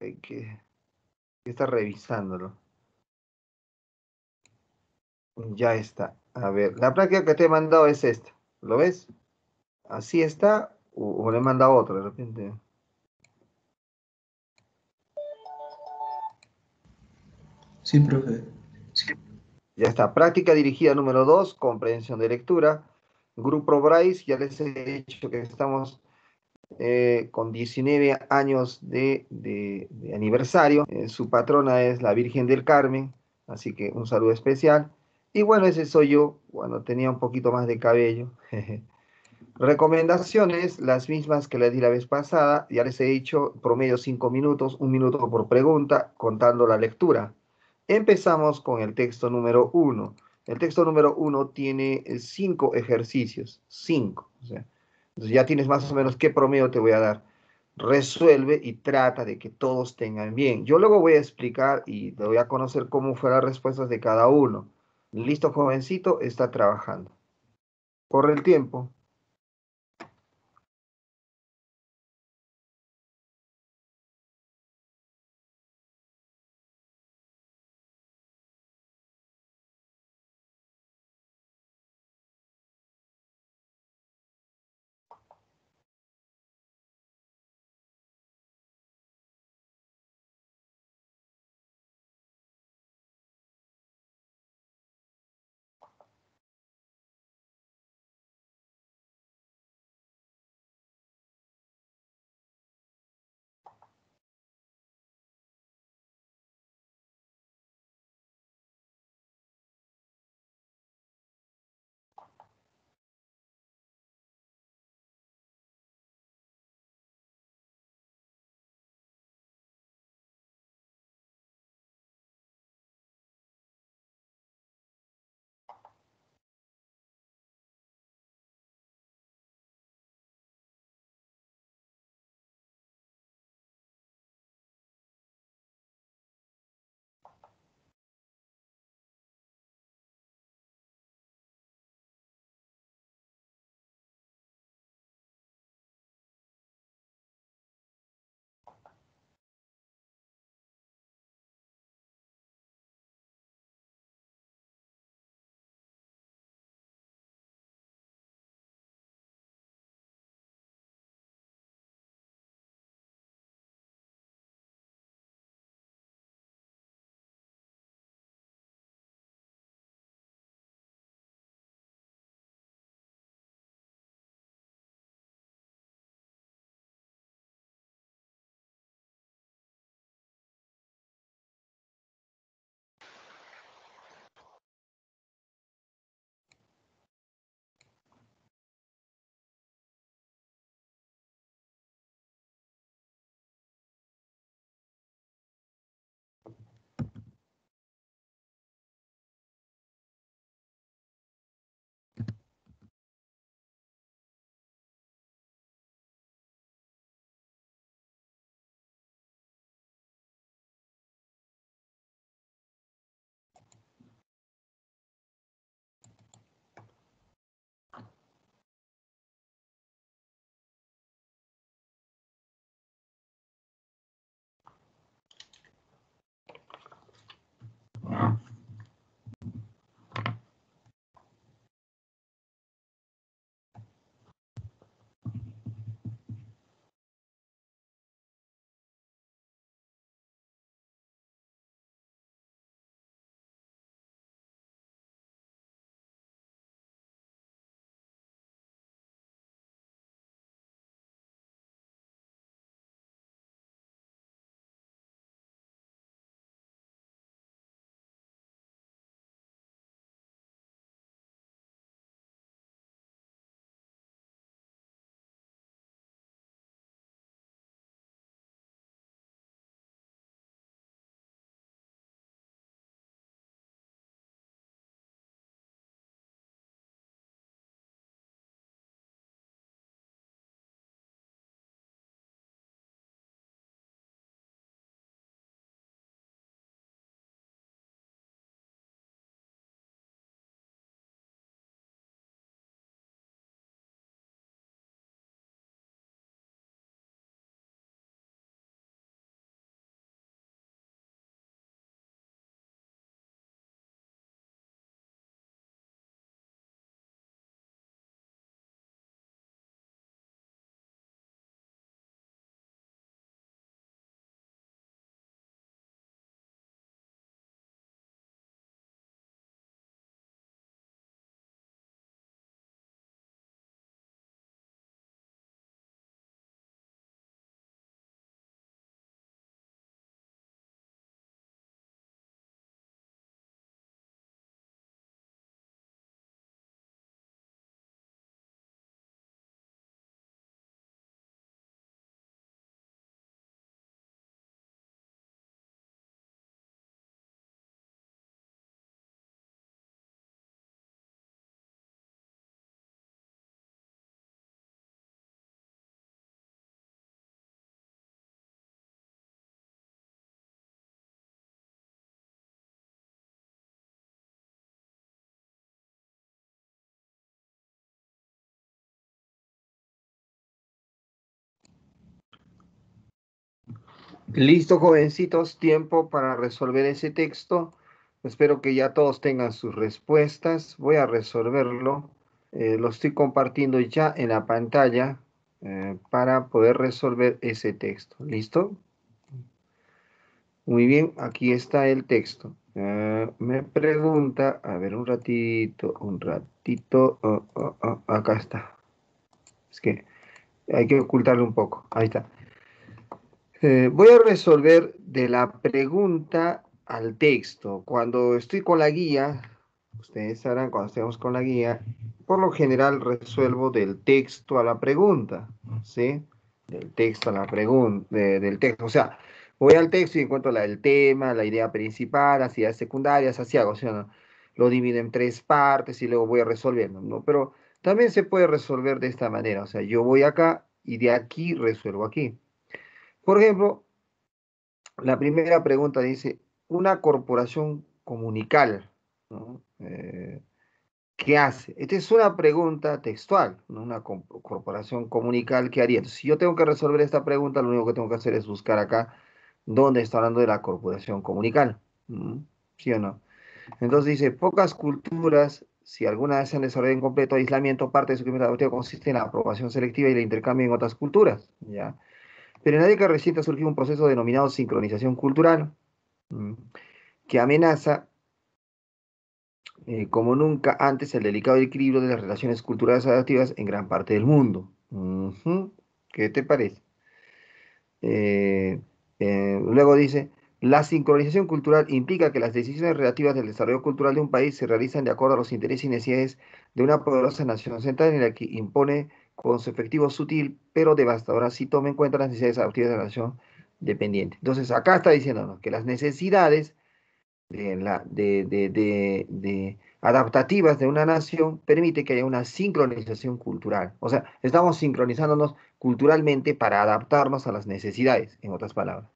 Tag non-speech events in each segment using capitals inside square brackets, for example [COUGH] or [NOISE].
hay que, estar revisándolo. Ya está. A ver, la práctica que te he mandado es esta. ¿Lo ves? Así está. O, le he mandado otra de repente. Sí, profe. Ya está. Práctica dirigida número 2, comprensión de lectura. Grupo Bryce, ya les he dicho que estamos eh, con 19 años de, aniversario. Eh, su patrona es la Virgen del Carmen, así que un saludo especial. Y bueno, ese soy yo cuando tenía un poquito más de cabello. [LAUGHS] Recomendaciones, las mismas que les di la vez pasada. Ya les he dicho, promedio 5 minutos, un minuto por pregunta, contando la lectura. Empezamos con el texto número 1. El texto número 1 tiene 5 ejercicios. 5. O sea, ya tienes más o menos qué promedio te voy a dar. Resuelve y trata de que todos tengan bien. Yo luego voy a explicar y te voy a conocer cómo fueron las respuestas de cada uno. Listo, jovencito, está trabajando. Corre el tiempo. Listo, jovencitos, tiempo para resolver ese texto. Espero que ya todos tengan sus respuestas. Voy a resolverlo. Eh, lo estoy compartiendo ya en la pantalla eh, para poder resolver ese texto. ¿Listo? Muy bien, aquí está el texto. Eh, me pregunta, a ver, un ratito, un ratito, oh, oh, oh, acá está. Es que hay que ocultarlo un poco. Ahí está. Eh, voy a resolver de la pregunta al texto. Cuando estoy con la guía, ustedes sabrán, cuando estemos con la guía, por lo general resuelvo del texto a la pregunta, ¿sí? Del texto a la pregunta, del texto. O sea, voy al texto y encuentro la, el tema, la idea principal, las ideas secundarias, así hago, o sea, lo divido en tres partes y luego voy resolviendo, ¿no? Pero también se puede resolver de esta manera, o sea, yo voy acá y de aquí resuelvo aquí. Por ejemplo, la primera pregunta dice, una corporación comunical, eh, ¿qué hace? Esta es una pregunta textual, una corporación comunical, ¿qué haría? Entonces, si yo tengo que resolver esta pregunta, lo único que tengo que hacer es buscar acá dónde está hablando de la corporación comunical, ¿sí o no? Entonces dice, pocas culturas, si alguna vez se han desarrollado en completo aislamiento, parte de su crecimiento consiste en la aprobación selectiva y el intercambio en otras culturas, ¿ya? Pero en la década reciente ha surgido un proceso denominado sincronización cultural, mm, que amenaza eh, como nunca antes el delicado equilibrio de las relaciones culturales adaptativas en gran parte del mundo. ¿Qué te parece? Eh, eh, luego dice, la sincronización cultural implica que las decisiones relativas del desarrollo cultural de un país se realizan de acuerdo a los intereses y necesidades de una poderosa nación central en la que impone con su efectivo sutil, pero devastador, así toma en cuenta las necesidades adaptativas de la nación dependiente. Entonces, acá está diciendo que las necesidades adaptativas de una nación permite que haya una sincronización cultural. O sea, estamos sincronizándonos culturalmente para adaptarnos a las necesidades, en otras palabras.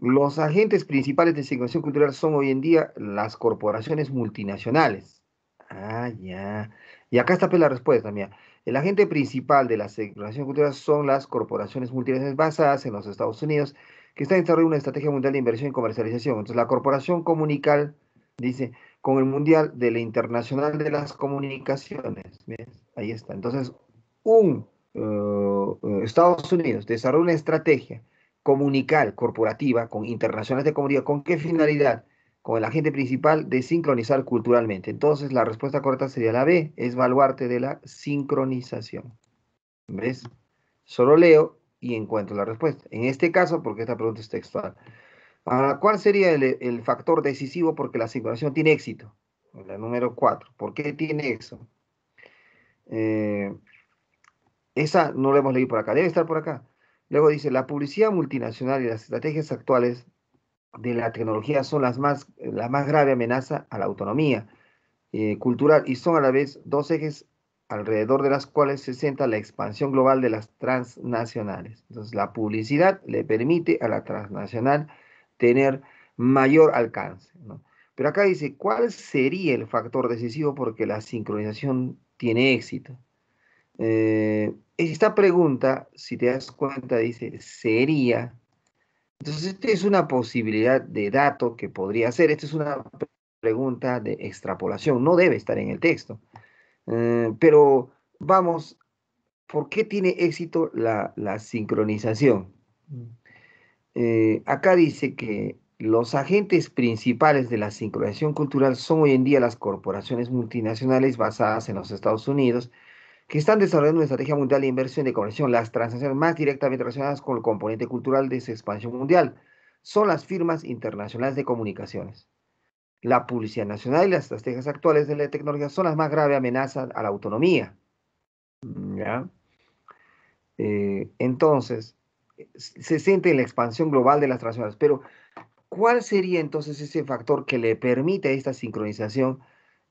Los agentes principales de sincronización cultural son hoy en día las corporaciones multinacionales. Ah, ya. Y acá está pues la respuesta, mía. El agente principal de la sincronización cultural son las corporaciones multinacionales basadas en los Estados Unidos, que están desarrollando una estrategia mundial de inversión y comercialización. Entonces, la corporación comunical, dice, con el Mundial de la Internacional de las Comunicaciones. Ahí está. Entonces, un uh, Estados Unidos desarrolla una estrategia comunical corporativa con internacionales de comunidad. ¿Con qué finalidad? Con el agente principal de sincronizar culturalmente. Entonces, la respuesta correcta sería la B, es baluarte de la sincronización. ¿Ves? Solo leo y encuentro la respuesta. En este caso, porque esta pregunta es textual. Ahora, ¿cuál sería el, factor decisivo porque la sincronización tiene éxito? La número 4. ¿Por qué tiene eso? Eh, esa no la hemos leído por acá, debe estar por acá. Luego dice, la publicidad multinacional y las estrategias actuales de la tecnología son las más, la más grave amenaza a la autonomía eh, cultural y son a la vez dos ejes alrededor de las cuales se centra la expansión global de las transnacionales. Entonces, la publicidad le permite a la transnacional tener mayor alcance. Pero acá dice, ¿cuál sería el factor decisivo porque la sincronización tiene éxito? Eh, esta pregunta, si te das cuenta, dice, sería entonces, esta es una posibilidad de dato que podría ser. Esta es una pregunta de extrapolación. No debe estar en el texto. Eh, pero vamos, ¿por qué tiene éxito la, sincronización? Eh, acá dice que los agentes principales de la sincronización cultural son hoy en día las corporaciones multinacionales basadas en los Estados Unidos, que están desarrollando una estrategia mundial de inversión y de conexión. Las transacciones más directamente relacionadas con el componente cultural de esa expansión mundial son las firmas internacionales de comunicaciones. La publicidad nacional y las estrategias actuales de la tecnología son las más graves amenazas a la autonomía. ¿Ya? Eh, entonces, se siente en la expansión global de las transacciones. Pero, ¿cuál sería entonces ese factor que le permite esta sincronización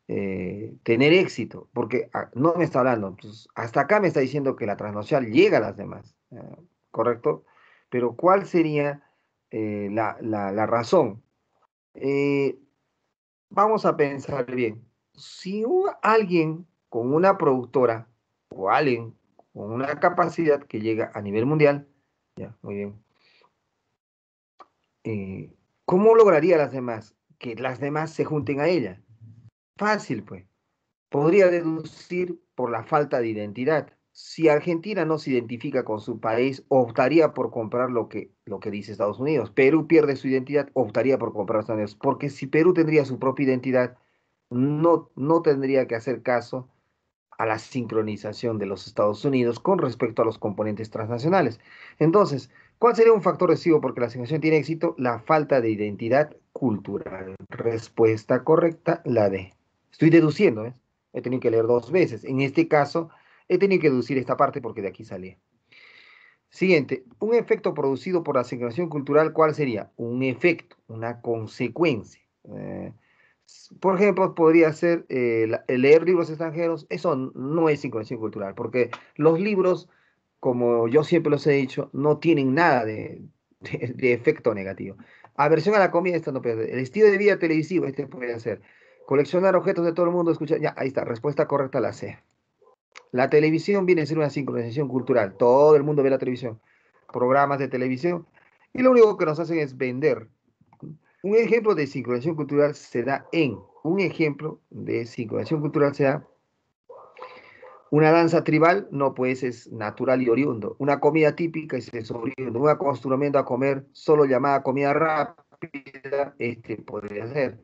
eh, tener éxito, porque ah, no me está hablando, pues, hasta acá me está diciendo que la transnacional llega a las demás, eh, ¿correcto? Pero ¿cuál sería eh, la, razón? vamos a pensar bien, si alguien con una productora o alguien con una capacidad que llega a nivel mundial, ya, muy bien, ¿cómo lograría las demás? Que las demás se junten a ella. Fácil, pues. Podría deducir por la falta de identidad. Si Argentina no se identifica con su país, optaría por comprar lo que, lo que dice Estados Unidos. Perú pierde su identidad, optaría por comprar Estados Unidos. Porque si Perú tendría su propia identidad, no, no tendría que hacer caso a la sincronización de los Estados Unidos con respecto a los componentes transnacionales. Entonces, ¿cuál sería un factor decisivo porque la asignación tiene éxito? La falta de identidad cultural. Respuesta correcta, la D. Estoy deduciendo, ¿eh? he tenido que leer dos veces. En este caso, he tenido que deducir esta parte porque de aquí sale. Siguiente, un efecto producido por la sincronización cultural, ¿cuál sería? Un efecto, una consecuencia. Eh, por ejemplo, podría ser eh, leer libros extranjeros, eso no es sincronización cultural, porque los libros, como yo siempre los he dicho, no tienen nada de, efecto negativo. Aversión a la comida, esto no puede ser. El estilo de vida televisivo, este puede ser. Coleccionar objetos de todo el mundo, escuchar, ya, ahí está, respuesta correcta la C. La televisión viene a ser una sincronización cultural, todo el mundo ve la televisión, programas de televisión, y lo único que nos hacen es vender un ejemplo de sincronización cultural se da en, un ejemplo de sincronización cultural se da una danza tribal, no pues es natural y oriundo. Una comida típica es oriundo. Un acostumbramiento a comer solo llamada comida rápida, este podría ser.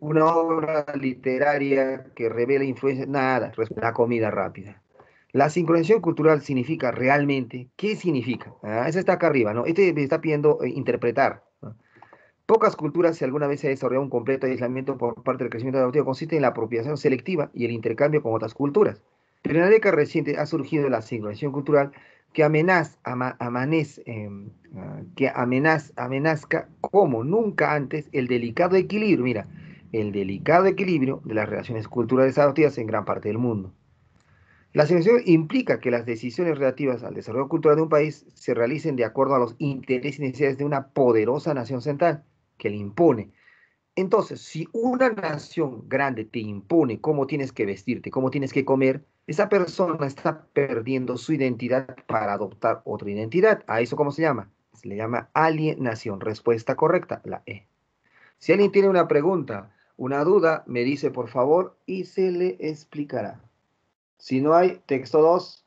Una obra literaria que revela influencia, nada, la comida rápida. La sincronización cultural significa realmente, ¿qué significa? Ah, ese está acá arriba, ¿no? Este me está pidiendo eh, interpretar. Pocas culturas, si alguna vez se ha desarrollado un completo aislamiento por parte del crecimiento adaptativo, consiste en la apropiación selectiva y el intercambio con otras culturas. Pero en la década reciente ha surgido la sincronización cultural que amenaza, em, ah, que amenazca como nunca antes el delicado equilibrio, mira, el delicado equilibrio de las relaciones culturales adaptativas en gran parte del mundo. La sincronización implica que las decisiones relativas al desarrollo cultural de un país se realicen de acuerdo a los intereses y necesidades de una poderosa nación central que le impone. Entonces, si una nación grande te impone cómo tienes que vestirte, cómo tienes que comer, esa persona está perdiendo su identidad para adoptar otra identidad. ¿A eso cómo se llama? Se le llama alienación. Respuesta correcta, la E. Si alguien tiene una pregunta, una duda, me dice por favor y se le explicará. Si no hay, texto 2.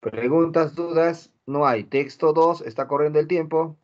Preguntas, dudas, no hay. Texto 2, está corriendo el tiempo.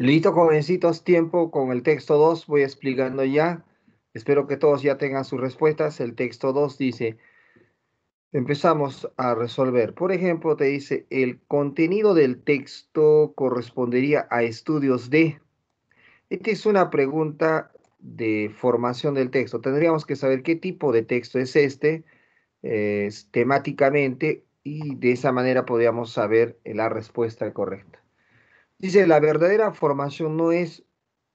Listo, jovencitos, tiempo con el texto 2, voy explicando ya. Espero que todos ya tengan sus respuestas. El texto 2 dice, empezamos a resolver. Por ejemplo, te dice, el contenido del texto correspondería a estudios de... Esta es una pregunta de formación del texto. Tendríamos que saber qué tipo de texto es este, temáticamente, y de esa manera podríamos saber la respuesta correcta. Dice, la verdadera formación no es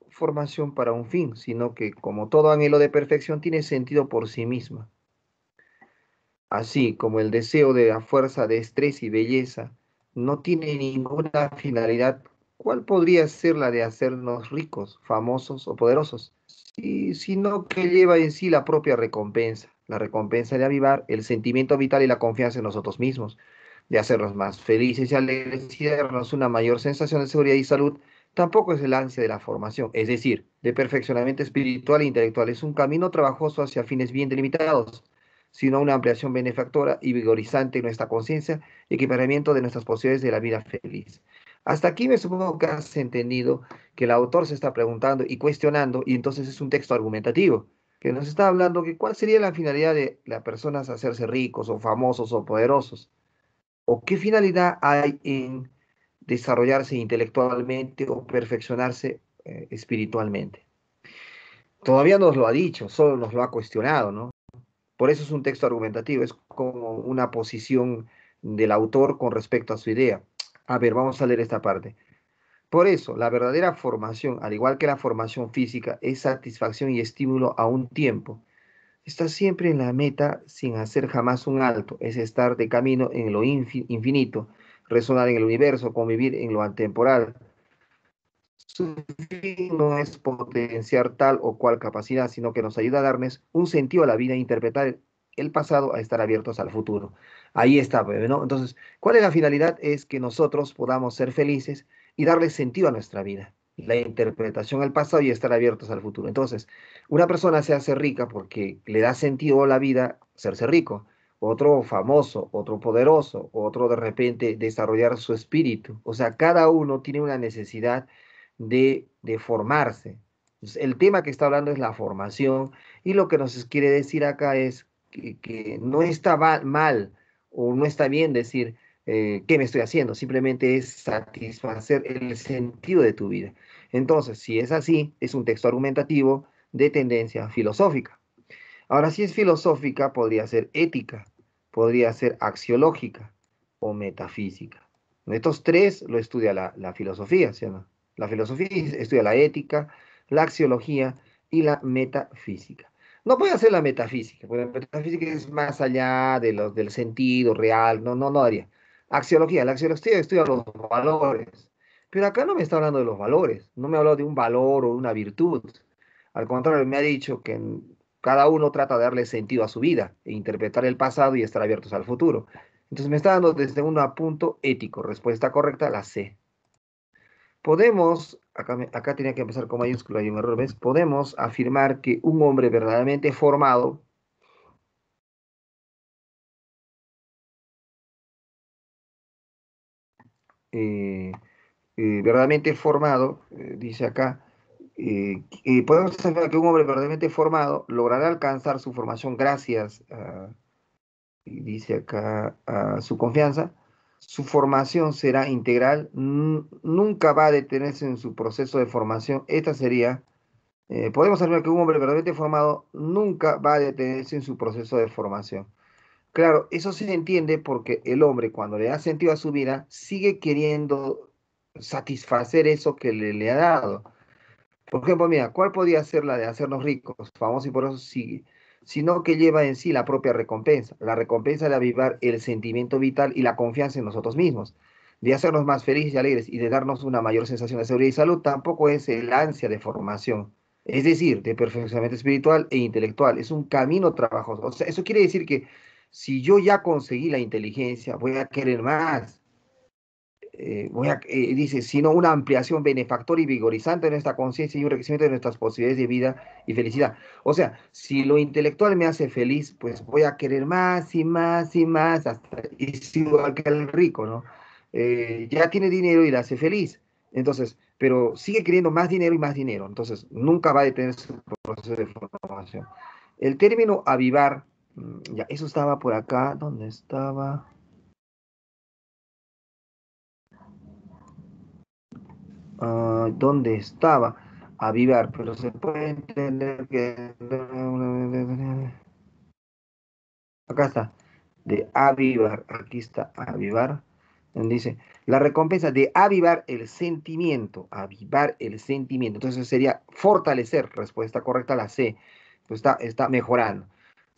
formación para un fin, sino que como todo anhelo de perfección tiene sentido por sí misma. Así como el deseo de la fuerza de estrés y belleza no tiene ninguna finalidad, ¿cuál podría ser la de hacernos ricos, famosos o poderosos? sino que lleva en sí la propia recompensa, la recompensa de avivar el sentimiento vital y la confianza en nosotros mismos, de hacernos más felices y alegres y darnos una mayor sensación de seguridad y salud, tampoco es el ansia de la formación, es decir, de perfeccionamiento espiritual e intelectual. Es un camino trabajoso hacia fines bien delimitados, sino una ampliación benefactora y vigorizante de nuestra conciencia y equiparamiento de nuestras posibilidades de la vida feliz. Hasta aquí me supongo que has entendido que el autor se está preguntando y cuestionando, y entonces es un texto argumentativo, que nos está hablando que cuál sería la finalidad de las personas hacerse ricos o famosos o poderosos o qué finalidad hay en desarrollarse intelectualmente o perfeccionarse eh, espiritualmente. Todavía nos lo ha dicho, solo nos lo ha cuestionado, ¿no? Por eso es un texto argumentativo, es como una posición del autor con respecto a su idea. A ver, vamos a leer esta parte. Por eso, la verdadera formación, al igual que la formación física, es satisfacción y estímulo a un tiempo Está siempre en la meta sin hacer jamás un alto, es estar de camino en lo infinito, resonar en el universo, convivir en lo antemporal. Su fin no es potenciar tal o cual capacidad, sino que nos ayuda a darnos un sentido a la vida e interpretar el pasado a estar abiertos al futuro. Ahí está, pues, ¿no? Entonces, ¿cuál es la finalidad? Es que nosotros podamos ser felices y darle sentido a nuestra vida la interpretación al pasado y estar abiertos al futuro. Entonces, una persona se hace rica porque le da sentido a la vida serse rico, otro famoso, otro poderoso, otro de repente desarrollar su espíritu. O sea, cada uno tiene una necesidad de, de formarse. el tema que está hablando es la formación y lo que nos quiere decir acá es que, no está mal o no está bien decir, eh, qué me estoy haciendo, simplemente es satisfacer el sentido de tu vida. Entonces, si es así, es un texto argumentativo de tendencia filosófica. Ahora, si es filosófica, podría ser ética, podría ser axiológica o metafísica. Estos tres lo estudia la, filosofía, ¿sí? La filosofía estudia la ética, la axiología y la metafísica. No puede ser la metafísica, porque la metafísica es más allá de los, del sentido real, no, no, no haría. Axiología, la axiología estudia los valores, pero acá no me está hablando de los valores, no me ha hablado de un valor o una virtud. Al contrario, me ha dicho que cada uno trata de darle sentido a su vida e interpretar el pasado y estar abiertos al futuro. Entonces me está dando desde un punto ético. Respuesta correcta, la C. Podemos, acá, acá tenía que empezar con mayúscula y un error, ¿ves? Podemos afirmar que un hombre verdaderamente formado eh, eh, verdaderamente formado, eh, dice acá, podemos saber que un hombre verdaderamente formado logrará alcanzar su formación gracias, a, dice acá, a su confianza. Su formación será integral, nunca va a detenerse en su proceso de formación. Esta sería, podemos saber que un hombre verdaderamente formado nunca va a detenerse en su proceso de formación. Claro, eso se entiende porque el hombre cuando le da sentido a su vida sigue queriendo satisfacer eso que le, le ha dado. Por ejemplo, mira, ¿cuál podría ser la de hacernos ricos, famosos y por eso sigue? Sino que lleva en sí la propia recompensa, la recompensa de avivar el sentimiento vital y la confianza en nosotros mismos, de hacernos más felices y alegres y de darnos una mayor sensación de seguridad y salud, tampoco es el ansia de formación, es decir, de perfeccionamiento espiritual e intelectual, es un camino trabajoso. O sea, eso quiere decir que si yo ya conseguí la inteligencia, voy a querer más. Eh, voy a, eh, dice, sino una ampliación benefactora y vigorizante de nuestra conciencia y un crecimiento de nuestras posibilidades de vida y felicidad. O sea, si lo intelectual me hace feliz, pues voy a querer más y más y más, hasta, es igual que el rico, ¿no? Eh, ya tiene dinero y le hace feliz. Entonces, pero sigue queriendo más dinero y más dinero, entonces nunca va a detener su proceso de formación. El término avivar, ya, eso estaba por acá, ¿dónde estaba? Uh, ¿Dónde estaba? Avivar, pero se puede entender que... Acá está, de avivar, aquí está avivar, dice, la recompensa de avivar el sentimiento, avivar el sentimiento, entonces sería fortalecer, respuesta correcta la C, pues está, está mejorando.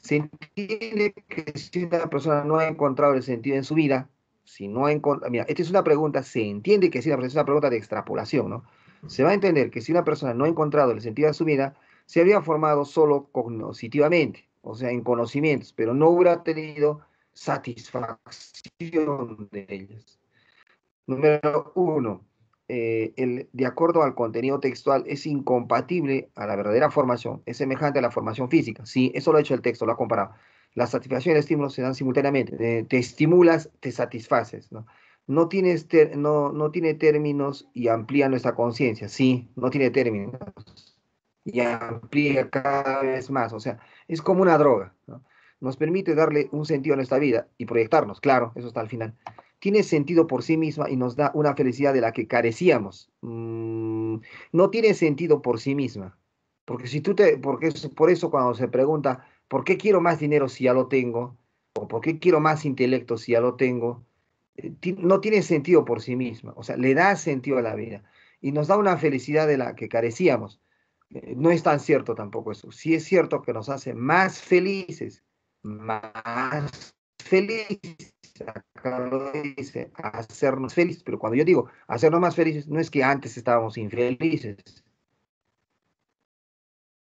Se entiende que si una persona no ha encontrado el sentido en su vida, si no ha encontrado, mira, esta es una pregunta, se entiende que si es una pregunta de extrapolación, ¿no? Se va a entender que si una persona no ha encontrado el sentido de su vida, se habría formado solo cognitivamente, o sea, en conocimientos, pero no hubiera tenido satisfacción de ellas. Número uno, eh, el, de acuerdo al contenido textual, es incompatible a la verdadera formación, es semejante a la formación física. Sí, eso lo ha hecho el texto, lo ha comparado. La satisfacción y el estímulo se dan simultáneamente. Eh, te estimulas, te satisfaces. ¿no? No, no, no tiene términos y amplía nuestra conciencia. Sí, no tiene términos. Y amplía cada vez más. O sea, es como una droga. ¿no? Nos permite darle un sentido a nuestra vida y proyectarnos. Claro, eso está al final tiene sentido por sí misma y nos da una felicidad de la que carecíamos. Mm, no tiene sentido por sí misma. Porque si tú te, porque por eso cuando se pregunta, ¿por qué quiero más dinero si ya lo tengo? ¿O por qué quiero más intelecto si ya lo tengo? Eh, no tiene sentido por sí misma. O sea, le da sentido a la vida y nos da una felicidad de la que carecíamos. Eh, no es tan cierto tampoco eso. Sí es cierto que nos hace más felices, más felices acá lo dice, hacernos felices, pero cuando yo digo hacernos más felices, no es que antes estábamos infelices,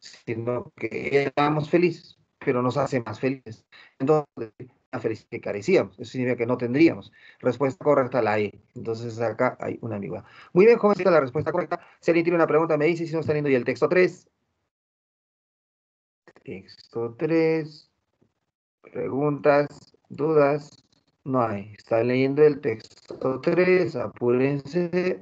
sino que éramos felices, pero nos hace más felices. Entonces, la felicidad que carecíamos, eso significa que no tendríamos. Respuesta correcta, la E. Entonces, acá hay una ambigüedad. Muy bien, joven, la respuesta correcta. Si alguien tiene una pregunta, me dice si no está leyendo ya el texto 3. Texto 3. Preguntas, dudas. No hay. Está leyendo el texto 3. Apúrense.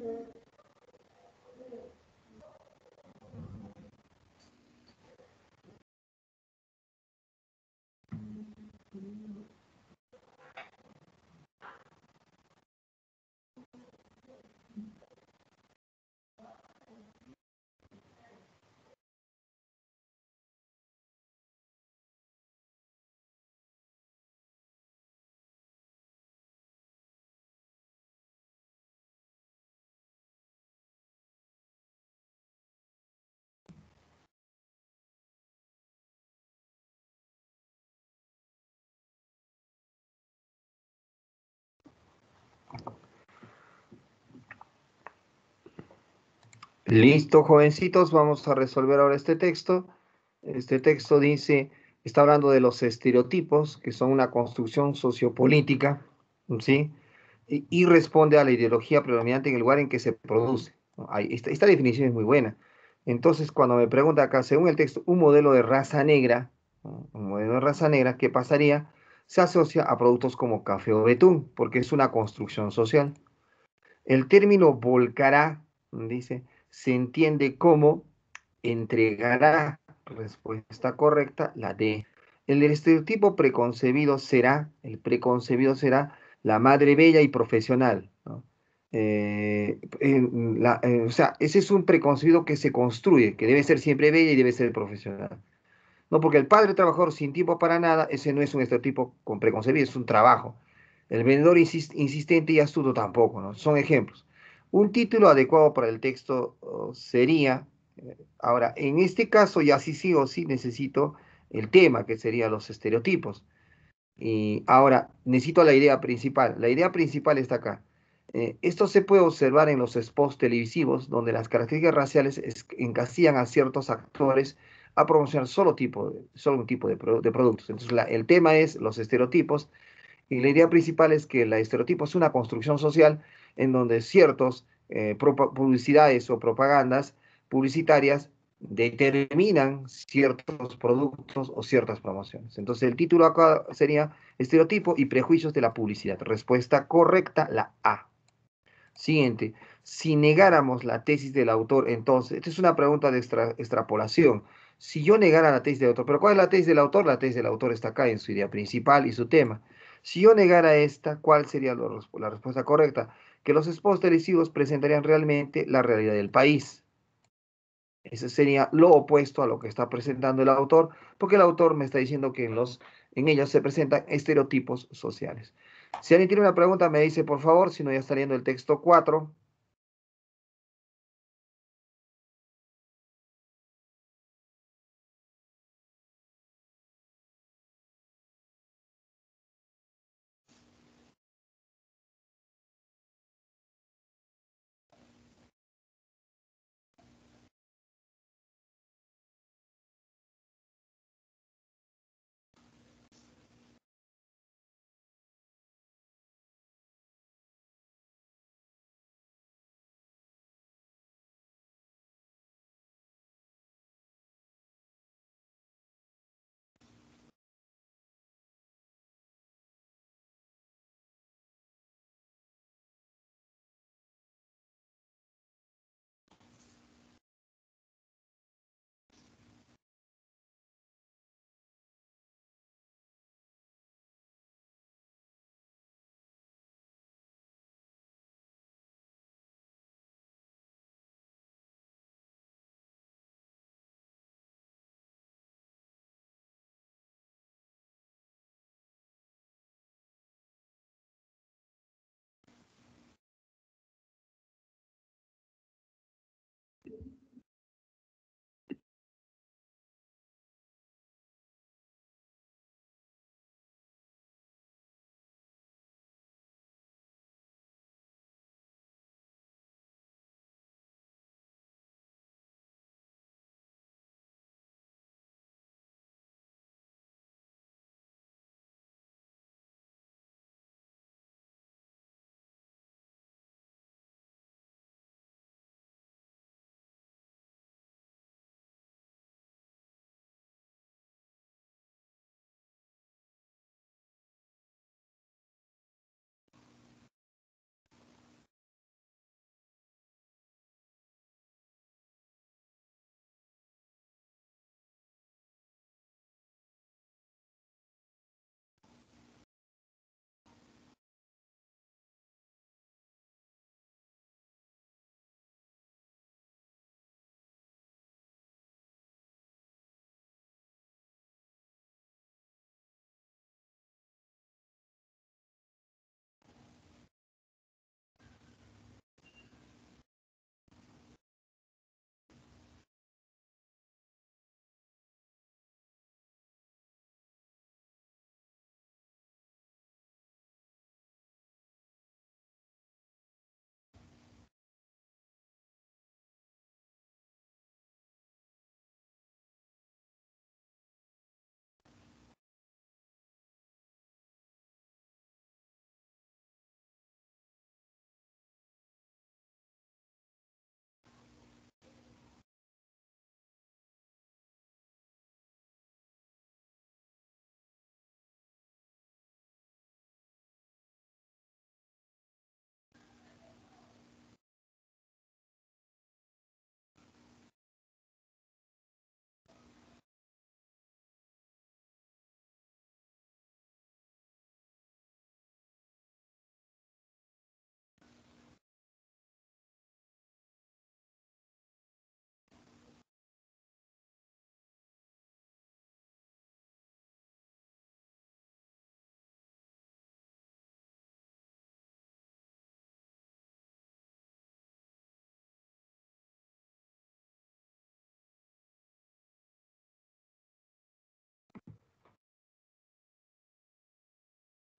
Yeah. Listo, jovencitos, vamos a resolver ahora este texto. Este texto dice, está hablando de los estereotipos, que son una construcción sociopolítica, ¿sí? Y, responde a la ideología predominante en el lugar en que se produce. Esta, definición es muy buena. Entonces, cuando me pregunta acá, según el texto, un modelo de raza negra, un modelo de raza negra, ¿qué pasaría? Se asocia a productos como café o betún, porque es una construcción social. El término volcará, dice, se entiende como entregará respuesta correcta, la D. El estereotipo preconcebido será, el preconcebido será la madre bella y profesional. Eh, eh, o sea, ese es un preconcebido que se construye, que debe ser siempre bella y debe ser profesional. No, porque el padre trabajador sin tiempo para nada, ese no es un estereotipo con preconcebido, es un trabajo. El vendedor insistente y astuto tampoco, ¿no? Son ejemplos. Un título adecuado para el texto oh, sería, eh, ahora, en este caso ya sí sí o sí necesito el tema, que sería los estereotipos. Y ahora, necesito la idea principal. La idea principal está acá. Eh, esto se puede observar en los spots televisivos, donde las características raciales encasillan a ciertos actores a promocionar solo, tipo, solo un tipo de, productos. Entonces, el tema es los estereotipos, y la idea principal es que el estereotipo es una construcción social en donde ciertos eh, publicidades o propagandas publicitarias determinan ciertos productos o ciertas promociones. Entonces el título acá sería Estereotipo y prejuicios de la publicidad. Respuesta correcta, la A. Siguiente, si negáramos la tesis del autor, entonces, esta es una pregunta de extrapolación. Si yo negara la tesis del autor, pero ¿cuál es la tesis del autor? La tesis del autor está acá en su idea principal y su tema. Si yo negara esta, ¿cuál sería la respuesta correcta? Que los spots televisivos presentarían realmente la realidad del país. Ese sería lo opuesto a lo que está presentando el autor, porque el autor me está diciendo que en, los, en ellos se presentan estereotipos sociales. Si alguien tiene una pregunta, me dice por favor, si no ya está leyendo el texto 4.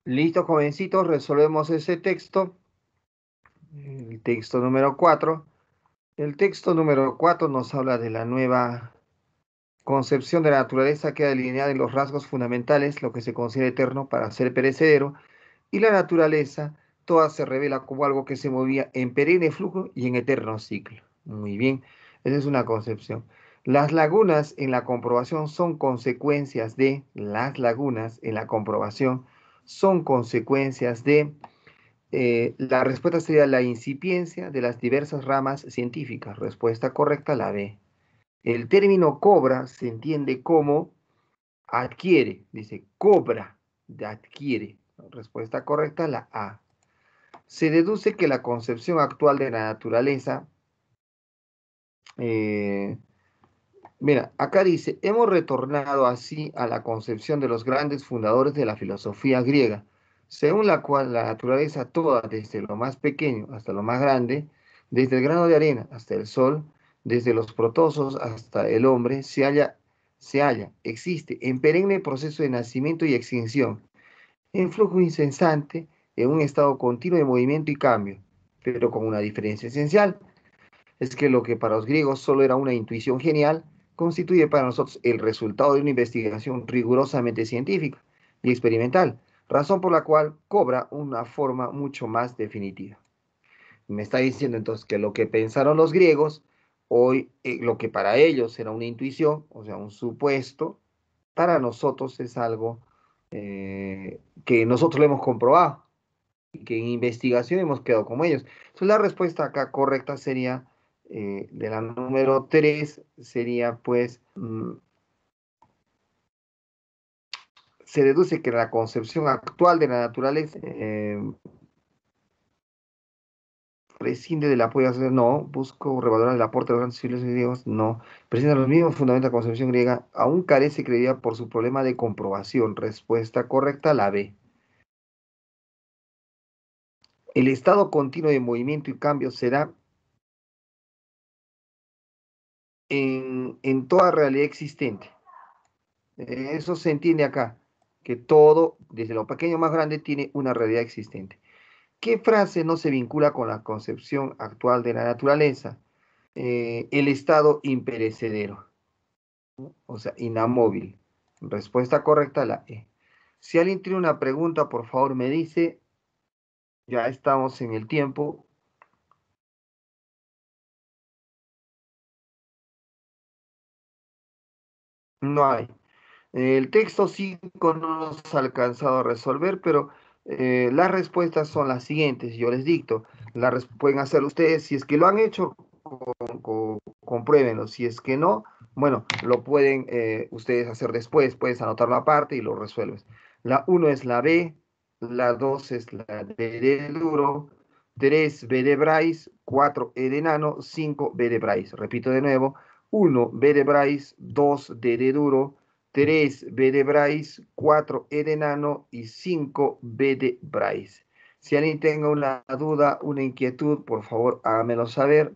Listo, jovencitos, resolvemos ese texto. El texto número 4. El texto número 4 nos habla de la nueva concepción de la naturaleza que delineada en los rasgos fundamentales, lo que se considera eterno para ser perecedero, y la naturaleza toda se revela como algo que se movía en perenne flujo y en eterno ciclo. Muy bien, esa es una concepción. Las lagunas en la comprobación son consecuencias de, las lagunas en la comprobación son consecuencias de, eh, la respuesta sería la incipiencia de las diversas ramas científicas. Respuesta correcta, la B. El término cobra se entiende como adquiere, dice cobra, de adquiere. Respuesta correcta, la A. Se deduce que la concepción actual de la naturaleza eh, Mira, acá dice, hemos retornado así a la concepción de los grandes fundadores de la filosofía griega, según la cual la naturaleza toda, desde lo más pequeño hasta lo más grande, desde el grano de arena hasta el sol, desde los protosos hasta el hombre, se halla, se halla, existe en perenne proceso de nacimiento y extinción, en flujo incesante, en un estado continuo de movimiento y cambio, pero con una diferencia esencial, es que lo que para los griegos solo era una intuición genial, constituye para nosotros el resultado de una investigación rigurosamente científica y experimental, razón por la cual cobra una forma mucho más definitiva. Me está diciendo entonces que lo que pensaron los griegos, hoy eh, lo que para ellos era una intuición, o sea, un supuesto, para nosotros es algo eh, que nosotros lo hemos comprobado y que en investigación hemos quedado como ellos. Entonces la respuesta acá correcta sería eh, de la número 3 sería pues, mm, se deduce que la concepción actual de la naturaleza eh, prescinde del apoyo, no, busco revalorar el aporte de los grandes civiles griegos, no, prescinde de los mismos fundamentos de la concepción griega, aún carece credibilidad por su problema de comprobación. Respuesta correcta, la B. El estado continuo de movimiento y cambio será en, toda realidad existente. Eso se entiende acá, que todo, desde lo pequeño más grande, tiene una realidad existente. ¿Qué frase no se vincula con la concepción actual de la naturaleza? Eh, el estado imperecedero, o sea, inamóvil. Respuesta correcta, la E. Si alguien tiene una pregunta, por favor me dice. Ya estamos en el tiempo. No hay. El texto 5 no nos ha alcanzado a resolver, pero eh, las respuestas son las siguientes. Yo les dicto. Las pueden hacer ustedes. Si es que lo han hecho, compruébenlo. Si es que no, bueno, lo pueden eh, ustedes hacer después. Puedes anotarlo aparte y lo resuelves. La 1 es la B, la 2 es la D de duro, 3 B de Bryce, 4 E de enano, 5 B de Bryce. Repito de nuevo. 1 B de Bryce, 2 D de duro, 3 B de Bryce, 4 E de enano. Y 5 B de Bryce. Si alguien tenga una duda, una inquietud, por favor hágamelo saber